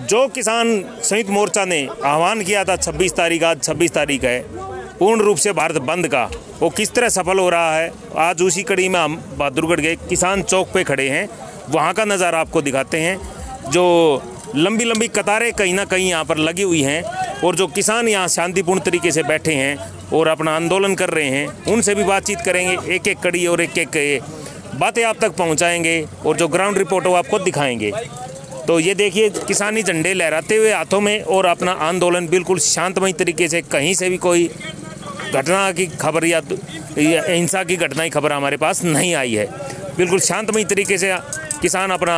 जो किसान संयुक्त मोर्चा ने आह्वान किया था 26 तारीख आज 26 तारीख है, पूर्ण रूप से भारत बंद का, वो किस तरह सफल हो रहा है, आज उसी कड़ी में हम बहादुरगढ़ गए किसान चौक पे खड़े हैं, वहाँ का नज़ारा आपको दिखाते हैं, जो लंबी लंबी कतारें कहीं ना कहीं यहाँ पर लगी हुई हैं, और जो किसान यहाँ शांतिपूर्ण तरीके से बैठे हैं, और अपना आंदोलन कर रहे हैं, उनसे भी बातचीत करेंगे एक एक कड़ी और एक एक बातें आप तक पहुँचाएँगे, और जो ग्राउंड रिपोर्ट वो आपको दिखाएँगे। तो ये देखिए किसानी झंडे लहराते हुए हाथों में और अपना आंदोलन बिल्कुल शांतमय तरीके से कहीं से भी कोई घटना की खबर या, या हिंसा की घटना की खबर हमारे पास नहीं आई है। बिल्कुल शांतमय तरीके से किसान अपना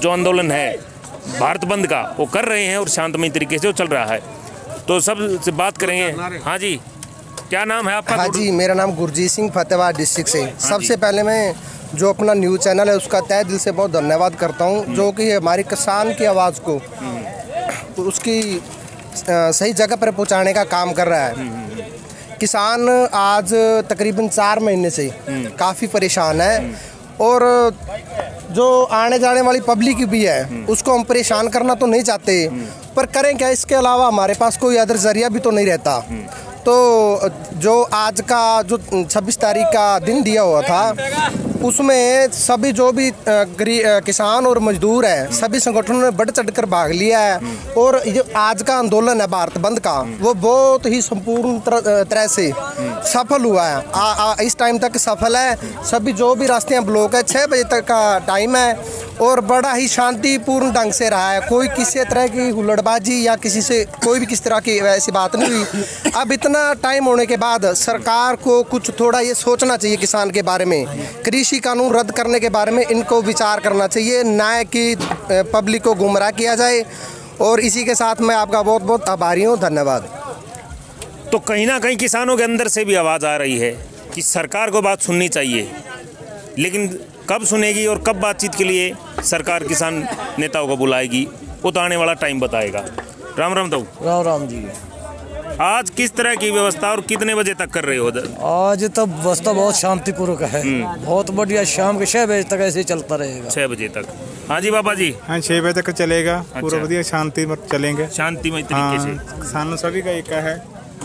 जो आंदोलन है भारत बंद का वो कर रहे हैं और शांतमय तरीके से वो चल रहा है। तो सबसे बात करेंगे। हाँ? जी। क्या नाम है आपका? हाँ जी मेरा नाम गुरजीत सिंह फतेहाबाद डिस्ट्रिक्ट से। सबसे पहले मैं जो अपना न्यूज़ चैनल है, उसका तय दिल से बहुत धन्यवाद करता हूँ, जो कि हमारी किसान की आवाज़ को उसकी सही जगह पर पहुँचाने का काम कर रहा है। किसान आज तकरीबन चार महीने से काफ़ी परेशान है और जो आने जाने वाली पब्लिक भी है, उसको हम परेशान करना तो नहीं चाहते, पर करें क्या? इसके अलावा हमारे पास कोई अदर ज़रिया भी तो नहीं रहता। तो जो आज का, जो 26 तारीख का दिन दिया हुआ था उसमें सभी जो भी किसान और मजदूर है सभी संगठनों ने बढ़ चढ़ कर भाग लिया है। और जो आज का आंदोलन है भारत बंद का वो बहुत ही संपूर्ण तरह से सफल हुआ है। आ, आ, इस टाइम तक सफल है। सभी जो भी रास्ते ब्लॉक है छः बजे तक का टाइम है। और बड़ा ही शांतिपूर्ण ढंग से रहा है। कोई किसी तरह की हुल्लड़बाजी या किसी से कोई भी किस तरह की ऐसी बात नहीं हुई। अब इतना टाइम होने के बाद सरकार को कुछ थोड़ा ये सोचना चाहिए किसान के बारे में। कृषि कानून रद्द करने के बारे में इनको विचार करना चाहिए। ना कि पब्लिक को गुमराह किया जाए। और इसी के साथ मैं आपका बहुत बहुत आभारी हूँ। धन्यवाद। तो कहीं ना कहीं किसानों के अंदर से भी आवाज़ आ रही है कि सरकार को बात सुननी चाहिए। लेकिन कब सुनेगी और कब बातचीत के लिए सरकार किसान नेताओं को बुलाएगी वो तो आने वाला टाइम बताएगा। राम राम तो राम राम जी। आज किस तरह की व्यवस्था और कितने बजे तक कर रहे हो उधर? आज तो व्यवस्था बहुत शांतिपूर्वक है। बहुत बढ़िया शाम के छह बजे तक ऐसे चलता रहेगा। छह बजे तक। हाँ जी बाबा जी। हाँ छह बजे तक चलेगा। अच्छा। पूरा। बढ़िया शांति मत चलेंगे। शांतिमय तरीके से। हाँ किसानों सभी का एक है।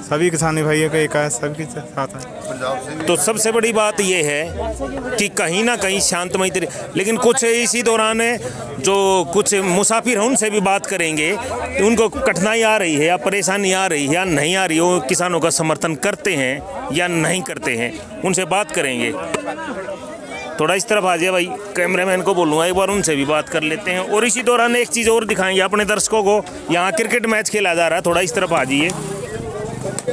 सभी किसानी भाइयों का एक है सबके साथ है तो सबसे बड़ी बात यह है कि कहीं ना कहीं शांतमय तरी, लेकिन कुछ इसी दौरान जो कुछ मुसाफिर हैं, उनसे भी बात करेंगे। उनको कठिनाई आ रही है या परेशानी आ रही है या नहीं आ रही है किसानों का समर्थन करते हैं या नहीं करते हैं, उनसे बात करेंगे। थोड़ा इस तरफ़ आ जाए भाई, कैमरामैन को बोलूँगा एक बार उनसे भी बात कर लेते हैं। और इसी दौरान एक चीज़ और दिखाएँगे अपने दर्शकों को। यहाँ क्रिकेट मैच खेला जा रहा है, थोड़ा इस तरफ़ आ जाइए।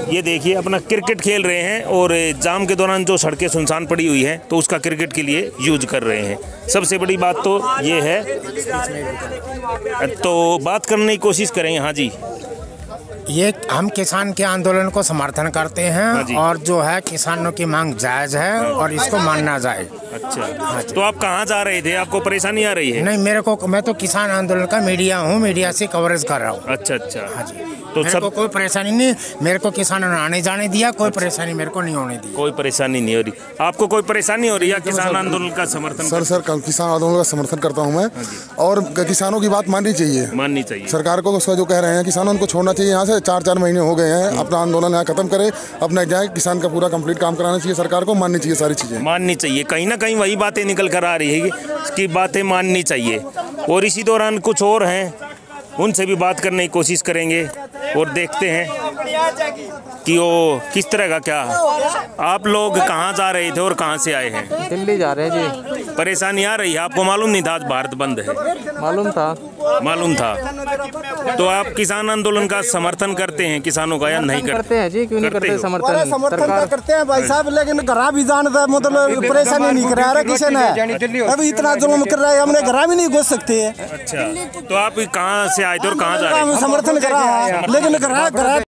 ये देखिए अपना क्रिकेट खेल रहे हैं और जाम के दौरान जो सड़कें सुनसान पड़ी हुई हैं तो उसका क्रिकेट के लिए यूज़ कर रहे हैं। सबसे बड़ी बात तो ये है। तो बात करने की कोशिश करें हाँ जी। ये हम किसान के आंदोलन को समर्थन करते हाँ हैं और जो है किसानों की मांग जायज़ है और इसको मानना जाए। अच्छा। हाँ तो आप कहाँ जा रहे थे? आपको परेशानी आ रही है? नहीं मेरे को मैं तो किसान आंदोलन का मीडिया हूँ मीडिया से कवरेज कर रहा हूँ। अच्छा अच्छा। हाँ जी। तो मेरे सबको कोई परेशानी नहीं मेरे को किसानों ने आने जाने दिया कोई परेशानी मेरे को नहीं होने दी। कोई परेशानी नहीं हो रही। आपको कोई परेशानी हो रही है किसान आंदोलन का समर्थन सर सर किसान आंदोलन का समर्थन करता हूँ मैं। और किसानों की बात माननी चाहिए। माननी चाहिए। सरकार को जो कह रहे हैं किसानों उनको छोड़ना चाहिए यहाँ से चार चार महीने हो गए हैं अपना आंदोलन यहाँ खत्म करे अपना जाए किसान का पूरा कंप्लीट काम कराना चाहिए सरकार को माननी चाहिए सारी चीज़ें। माननी चाहिए। कहीं ना कहीं वही बातें निकल कर आ रही है कि- कि बातें माननी चाहिए। और इसी दौरान कुछ और हैं उनसे भी बात करने की कोशिश करेंगे। और देखते हैं। कि वो किस तरह का क्या? आप लोग कहाँ जा रहे थे और कहाँ से आए हैं? दिल्ली जा रहे हैं जी। परेशानी आ रही है। आपको मालूम नहीं था आज भारत बंद है? मालूम था। मालूम था। तो आप किसान आंदोलन का समर्थन करते हैं किसानों का या नहीं करते? हैं जी क्यों नहीं करते करते समर्थन? समर्थन करते हैं भाई साहब लेकिन घर भी जान मतलब परेशानी नहीं करा रहा किसी ने। अभी इतना जुल्म कर रहा है हमने घर भी नहीं घुस सकते। हैं अच्छा तो आप कहाँ से आए थे और कहाँ जा रहे हैं? समर्थन करा है लेकिन घर घर